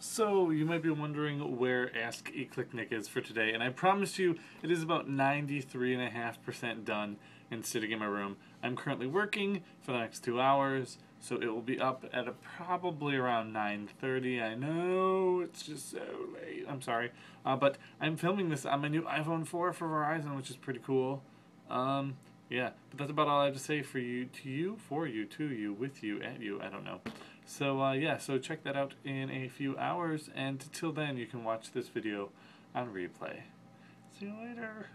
So, you might be wondering where Ask eClickNick is for today, and I promise you it is about 93.5% done and sitting in my room. I'm currently working for the next two hours, so it will be up at probably around 9.30. I know, it's just so late. I'm sorry. Uh, but I'm filming this on my new iPhone 4 for Verizon, which is pretty cool. Um, yeah, but that's about all I have to say for you, to you, for you, to you, with you, at you, I don't know. So uh, yeah, so check that out in a few hours, and till then you can watch this video on replay. See you later.